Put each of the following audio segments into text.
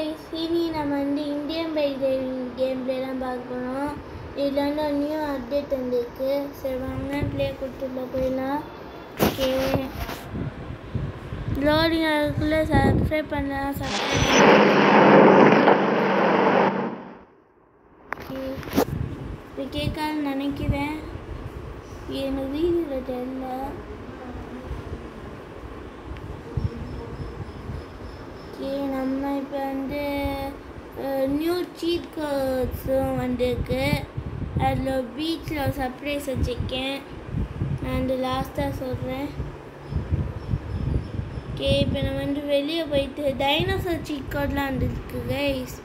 Guys இனி நம்ம வந்து Indian bike driving game play தான் இதில் வந்து ஒரு நியூ அப்டேட் வந்துருக்கு. சரி வாங்க ப்ளே கொடுத்துள்ள போயிடலாம். ஓகே லோடிங் அதுக்குள்ளே சப்ஸ்கிரைப் பண்ணலாம் சப்ஸ்கிரைப் ஓகே இப்போ கேட்கான்னு நினைக்கிறேன். எனக்கு வீடியோவில் தெரியல. நம்ம இப்போ வந்து நியூ சீட் கோட்ஸும் வந்திருக்கு. அதில் பீச்சில் சர்ப்ரைஸ் வச்சுருக்கேன். நான் வந்து லாஸ்ட்டாக சொல்கிறேன் ஓகே இப்போ நம்ம வந்து வெளியே போயிட்டு டைனோசர் சீட் கோட்லாம் வந்துருக்கு கைஸ்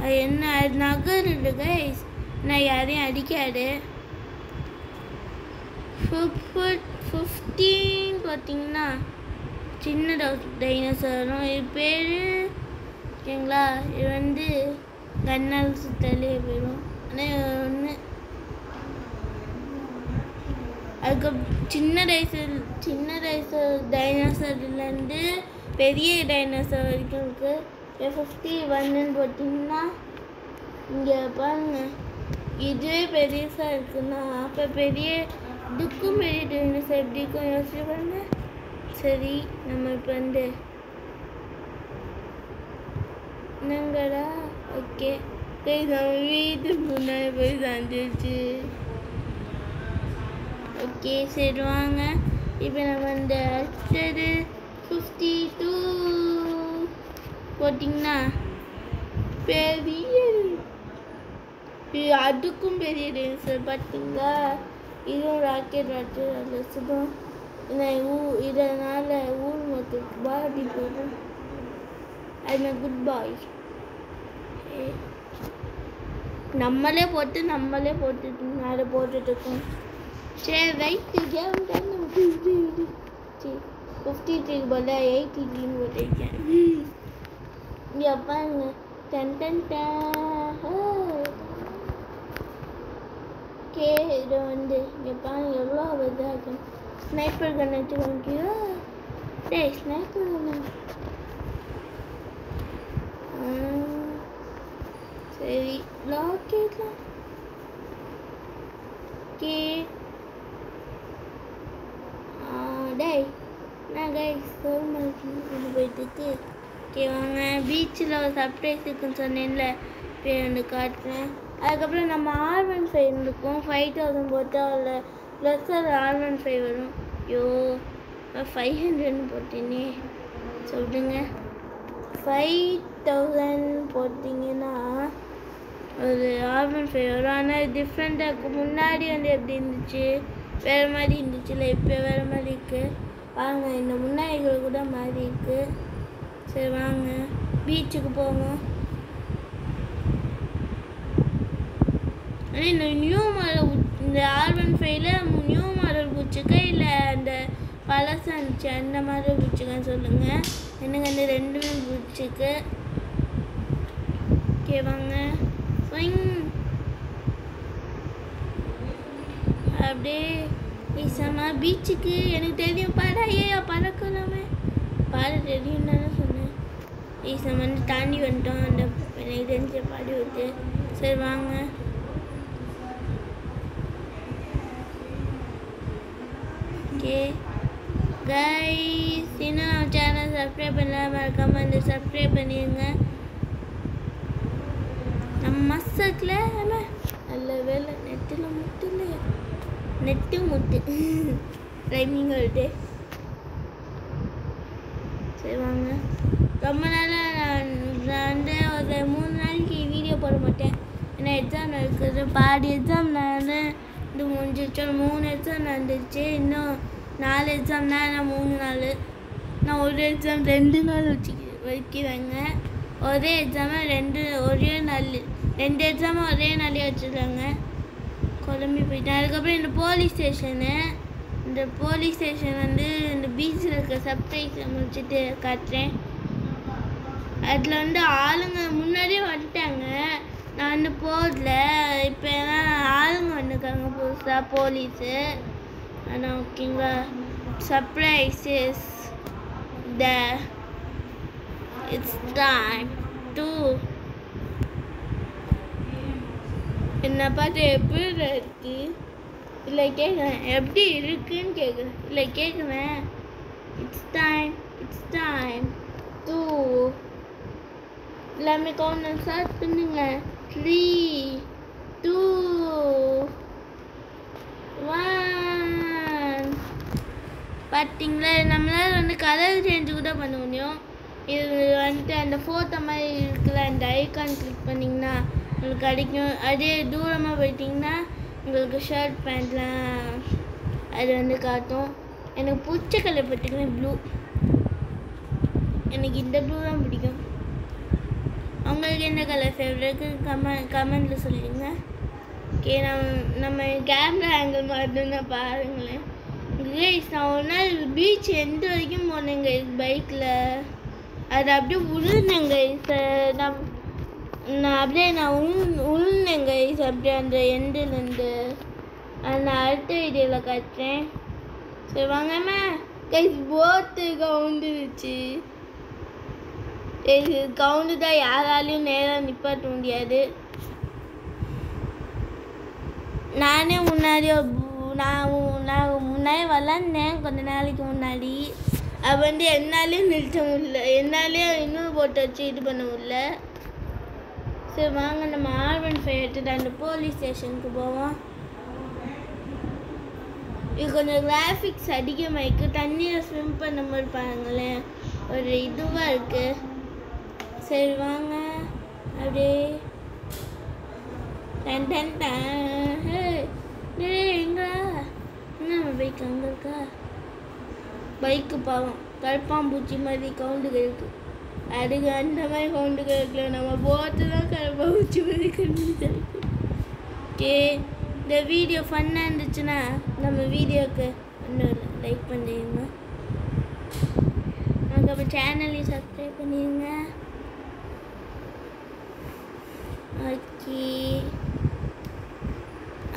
அது என்ன? அது நகருது கைஸ் நான் யாரையும் அடிக்காது. ஃபிஃப்டீன் பார்த்தீங்கன்னா சின்ன டைனோசரும். இது பேர் ஓகேங்களா? இது வந்து கண்ணால் சுத்தாலே போயிடும் ஆனால் ஒன்று அதுக்கு சின்ன டைசர் சின்ன டைசர் டைனோசர்லேருந்து பெரிய டைனோசர் வரைக்கும் இருக்குது இப்போ ஃபிஃப்டி ஒன்னு போட்டிங்கன்னா இங்கே பாருங்க. இதுவே பெருசாக இருக்குன்னா அப்போ பெரிய இதுக்கும் பெரிய டைனோசர் எப்படி இருக்கும்? யோசிச்சு பாருங்கள் சரி நம்ம இப்போ வந்து என்னங்கடா? ஓகே. போய் நம்ம வீட்டு முன்னாடி போய் சந்திச்சு. ஓகே சரி வாங்க. இப்போ நம்ம இந்த அடுத்தது ஃபிஃப்டி டூ போட்டிங்கன்னா பெரிய அதுக்கும் பெரிய டைனோசர் பார்த்தீங்களா இதுவும் ராக்கெட் வாட்டர் அந்த சுதம் இதனால் ஊர் மொத்தம் பாதிப்பு ஐ குட் பாய் நம்மளே போட்டு நம்மளே போட்டு அதை போட்டுட்டு இருக்கோம் சரி ரைட்டு கேம் டைம் சரி ஃபிஃப்டி த்ரீக்கு போல எயிட்டி த்ரீன்னு போட்டிருக்கேன். இங்கே பாருங்க. டன் டன் கே இது வந்து இங்கே பாருங்க எவ்வளோ இதாக இருக்கும் ஸ்னைப்பர் கன் வச்சு டேய் ஸ்னைப்பர் கன் சரி லாக்கெட்லாம் ஓகே டேய் நான் கைஸ் சோல்மலுக்கு கொண்டு போயிட்டு ஓகே வாங்க பீச்சில் ஒரு சர்ப்ரைஸ் இருக்குன்னு சொன்னேன்ல இப்போ வந்து காட்டுறேன் அதுக்கப்புறம் நம்ம ஆர்வன் சைடு இருக்கும் ஃபைவ் தௌசண்ட் போட்டு அதில் ப்ளஸ் அது ஆர் ஒன் ஃபைவ் வரும். ஐயோ ஃபைவ் ஹண்ட்ரட்னு போட்டீனே. சொல்லுங்க. ஃபைவ் தௌசண்ட் போட்டிங்கன்னா ஒரு ஆர் ஒன் ஃபைவ் வரும். ஆனால் டிஃப்ரெண்ட்டாக இருக்கும் முன்னாடி வந்து எப்படி இருந்துச்சு? வேறு மாதிரி இருந்துச்சுல இப்போ வேறு மாதிரி இருக்குது வாங்க இந்த முன்னாடிகள் கூட மாதிரி இருக்குது சரி வாங்க. பீச்சுக்கு போவோம் ஆனால் இந்த நியூ மாடல் இந்த ஆர் ஒன் ஃபைவ்ல நியூ மாடல் பூச்சிக்கா இல்லை அந்த பழசா இருந்துச்சு அந்த மாதிரி பூச்சிக்கான்னு சொல்லுங்கள் எனக்கு அந்த ரெண்டுமே பூச்சிக்கு கேவாங்க அப்படியே ஈசமா பீச்சுக்கு எனக்கு தெரியும். பட ஐயோ பறக்கலாமே பாட தெரியும் தானே சொன்னேன். ஈசம் வந்து தாண்டி வந்துட்டோம். அந்த எனக்கு தெரிஞ்ச பாடி விட்டு சரி வாங்க. ஓகே. கைஸ் இன்னும் சேனல் சப்ஸ்கிரைப் பண்ணலாம் மறக்காம அந்த சப்ஸ்கிரைப் பண்ணிடுங்க நம்ம மசக்கில் நல்ல வேலை நெட்டில் முட்டில் நெட்டு முட்டு. ரைமிங் வருது சரி வாங்க. ரொம்ப நாளாக நான் நான் வந்து ஒரு மூணு நாளைக்கு வீடியோ போட மாட்டேன். ஏன்னா எக்ஸாம் இருக்குது பாதி எக்ஸாம் நான் இது முடிஞ்சிச்சு மூணு எக்ஸாம் நடந்துச்சு இன்னும் நாலு எக்ஸாம்னா நான் மூணு நாள்? நான் ஒரு எக்ஸாம் ரெண்டு நாள் வச்சு வைக்கிறேங்க. ஒரே எக்ஸாமை ரெண்டு ஒரே நாள். ரெண்டு எக்ஸாமும் ஒரே நாளே வச்சுருக்காங்க. குழம்பி போயிட்டேன். அதுக்கப்புறம் இந்த போலீஸ் ஸ்டேஷனு இந்த போலீஸ் ஸ்டேஷன் வந்து இந்த பீச்சில் இருக்க சர்ப்ரைஸை முடிச்சுட்டு காட்டுறேன். அதில் வந்து ஆளுங்க முன்னாடியே வந்துட்டாங்க. நான் வந்து போகல. இப்போ ஆளுங்க வந்துருக்காங்க புதுசாக போலீஸு ஆனால் ஓகேங்களா surprise is the it's time to என்ன பார்த்து எப்படி இருக்கு இல்லை கேட்குறேன் எப்படி இருக்குன்னு கேட்குறேன் இல்லை கேட்குறேன் it's time it's time to எல்லாமே கவுண்ட் ஸ்டார்ட் பண்ணுங்க த்ரீ டூ ஒன் பார்த்தீங்களா நம்மளால் வந்து கலர் சேஞ்சு கூட பண்ண முடியும். இது வந்துட்டு அந்த ஃபோட்டோ மாதிரி இருக்கிற அந்த ஐக்கான் கிளிக் பண்ணிங்கன்னா உங்களுக்கு கிடைக்கும். அதே தூரமாக போயிட்டிங்கன்னா உங்களுக்கு ஷர்ட் பேண்ட்லாம் அது வந்து காட்டும். எனக்கு பிடிச்ச கலர் பார்த்திங்கன்னா ப்ளூ எனக்கு இந்த ப்ளூ தான் பிடிக்கும். உங்களுக்கு என்ன கலர் ஃபேவரட் கமெண்ட் கமெண்ட்டில் சொல்லிடுங்க ஓகே நம்ம நம்ம கேமரா ஆங்கிள் மாற்றணும்னா பாருங்களேன். கைஸ் நான் ஒரு நாள் பீச் எந்த வரைக்கும் போனேங்க பைக்கில் அது அப்படியே உழுந்தேங்க நான் நான் அப்படியே நான் உள் உழுந்தேங்க அப்படியே அந்த எண்டுலேருந்து அது நான் அடுத்த வீடியோவில் காட்டுறேன். சரி வாங்கம்மா கைஸ் போத்து கவுந்துருச்சு இது கவுண்டு தான் யாராலையும் நேராக நிப்பாட்ட முடியாது. நானே முன்னாடி நான் நான் முன்னாடி விளாண்டேன் கொஞ்ச நாளைக்கு முன்னாடி. அது வந்து என்னாலேயும் நிறுத்த முடியல என்னாலேயும் இன்னொரு போட்டை வச்சு இது பண்ண முடியல சரி வாங்க நம்ம ஆர்வன் ஃபைவ் எடுத்துட்டு அந்த போலீஸ் ஸ்டேஷனுக்கு போவோம். இது கொஞ்சம் கிராஃபிக்ஸ் இருக்குது தண்ணியில் ஸ்விம் பண்ண மாதிரி பாருங்களேன். ஒரு இதுவாக இருக்குது சரி வாங்க. அப்படியே. டன் டன் டன். ஹே என்ன பைக் அங்கே இருக்கா? பைக்கு பாவம். கருப்பாம்பூச்சி மாதிரி கவுண்டுகள் இருக்கு. அதுக்கு அந்த மாதிரி கவுண்டுகள் இருக்குல்ல நம்ம போட்டு தான் கருப்பாம்பூச்சி மாதிரி கண்டுச்சு ஓகே இந்த வீடியோ ஃபன்னாக இருந்துச்சுன்னா நம்ம வீடியோவுக்கு இன்னும் லைக் பண்ணிடுங்க அதுக்கப்புறம் சேனலையும் சப்ஸ்கிரைப் பண்ணிடுங்க ஓகே.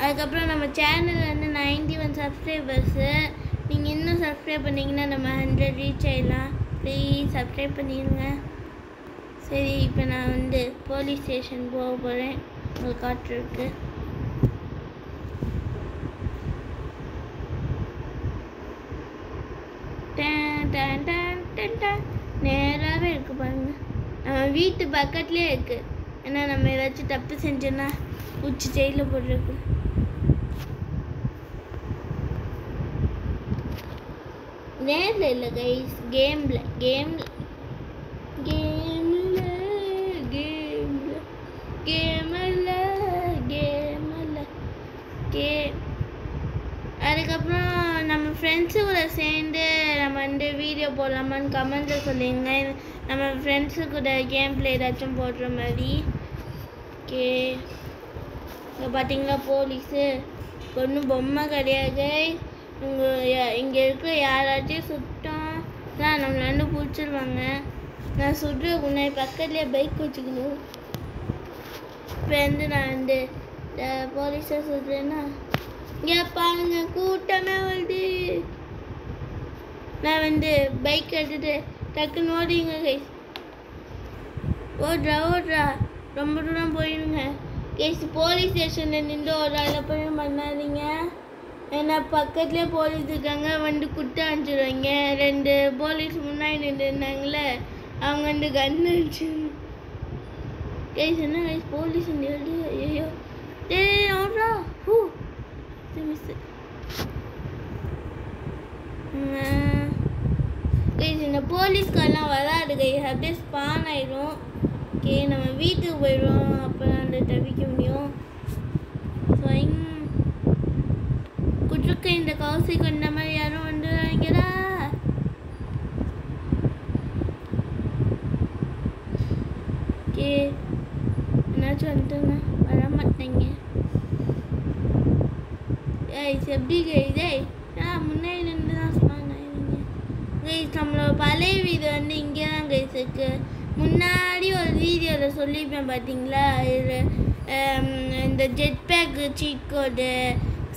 அதுக்கப்புறம் நம்ம சேனல் வந்து நைன்டி ஒன் சப்ஸ்கிரைபர்ஸு நீங்கள் இன்னும் சப்ஸ்கிரைப் பண்ணிங்கன்னா நம்ம ஹண்ட்ரட் ரீச் ஆயிடலாம். ப்ளீஸ் சப்ஸ்கிரைப் பண்ணிடுங்க. சரி இப்போ நான் வந்து போலீஸ் ஸ்டேஷன் போக போகிறேன் உங்களுக்கு காட்டுருக்கு நேராகவே இருக்குது பாருங்க. நம்ம வீட்டு பக்கத்துலேயே இருக்குது ஏன்னா நம்ம ஏதாச்சும் தப்பு செஞ்சோன்னா உச்சி ஜெயிலில் போட்டிருக்கு நேரில் இல்லை கைஸ் கேமில் கேமில் கேமில் கேமில் கேமில் கேமில் கே அதுக்கப்புறம் நம்ம ஃப்ரெண்ட்ஸு கூட சேர்ந்து நம்ம வந்து வீடியோ போடலாமான்னு கமெண்ட்டில் சொல்லிங்க. நம்ம ஃப்ரெண்ட்ஸு கூட கேம் பிளே ஏதாச்சும் போடுற மாதிரி. ஓகே இங்கே பார்த்தீங்களா போலீஸு ஒன்றும் பொம்மை கிடையாது. இங்கே இங்கே இருக்கிற யாராச்சும் சுட்டோம் தான் நம்மளை வந்து பிடிச்சிருவாங்க. நான் சுடுற உன்னை பக்கத்துலேயே பைக் வச்சுக்கணும். இப்போ வந்து நான் வந்து போலீஸை சுடுறேன்னா இங்கே பாருங்க கூட்டமே வருது. நான் வந்து பைக் எடுத்துட்டு டக்குன்னு ஓடிங்க கைஸ் ஓடுறா ஓடுறா. ரொம்ப தூரம் போயிடுங்க கேஸ் போலீஸ் ஸ்டேஷனில் நின்று ஒரு ஆளை போய் பண்ணாதீங்க ஏன்னா பக்கத்துலேயே போலீஸ் இருக்காங்க. வந்து குட்ட அனுப்பிச்சிடுவாங்க ரெண்டு போலீஸ் முன்னாடி நின்று இருந்தாங்களே அவங்க வந்து கன்று அடிச்சு கைஸ் என்ன கைஸ் போலீஸ் இந்த ஐயோ டேய் ஹூ. மிஸ் கைஸ் இந்த போலீஸ்காரெலாம் வராது கைஸ் அப்படியே ஸ்பான் ஆயிடும் ஓகே நம்ம வீட்டுக்கு போயிடுவோம். அப்போ அந்த தவிக்க முடியும். குற்றுக்க இந்த கொண்ட மாதிரி யாரும் வந்துடுறாங்கடா ஓகே என்னாச்சும் வந்துட்டுங்க வர மாட்டேங்க ஏய் எப்படி கைஸ் ஆ நின்று தான் சொன்னாங்க கைஸ் நம்மளோட பழைய வீடு வந்து இங்கே தான் கைஸ் இருக்கு. முன்னாடி ஒரு வீடியோவில் சொல்லியிருப்பேன் பார்த்தீங்களா இது இந்த ஜெட் பேக்கு சீட் கோடு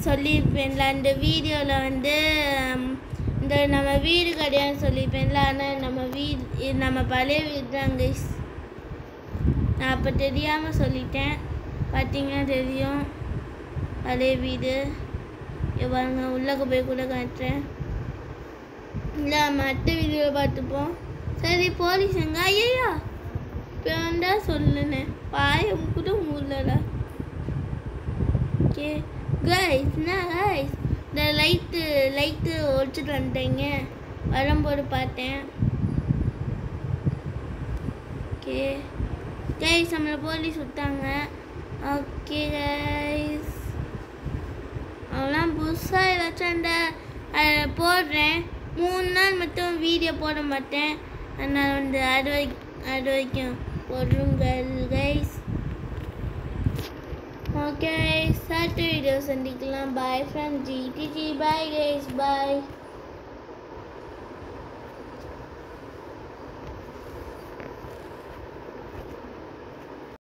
சொல்லியிருப்பேன்ல அந்த வீடியோவில் வந்து இந்த நம்ம வீடு கிடையாதுன்னு சொல்லியிருப்பேன்ல ஆனால் நம்ம வீடு நம்ம பழைய வீடு தான் கைஸ் நான் அப்போ தெரியாமல் சொல்லிட்டேன். பார்த்தீங்கன்னா தெரியும்? பழைய வீடு. இங்க பாருங்க உள்ளக்க போய் கூட காட்டுறேன். இல்லை மற்ற வீடியோவில் பார்த்துப்போம். சரி போலீஸ் எங்க? இப்போ வந்தால் சொல்லுனேன். பாயம் கூட முடியலடா ஓகே கைஸ் என்ன கைஸ் இந்த லைட்டு லைட்டு ஒடிச்சிட்டு வந்துட்டேங்க வரும்போது பார்த்தேன். ஓகே கைஸ் நம்மளை போலீஸ் விட்டாங்க. ஓகே கைஸ் அவெல்லாம் புதுசாக ஏதாச்சும் அந்த போடுறேன். மூணு நாள் மட்டும் வீடியோ போட மாட்டேன். அதனால் வந்து அது வரைக்கும் அது வரைக்கும் கைஸ் ஓகே அடுத்த வீடியோ சந்திக்கலாம் bye from GTG bye guys bye